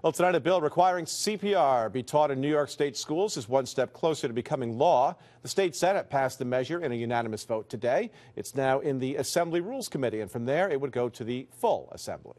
Well, tonight a bill requiring CPR be taught in New York State schools is one step closer to becoming law. The state Senate passed the measure in a unanimous vote today. It's now in the Assembly Rules Committee, and from there it would go to the full Assembly.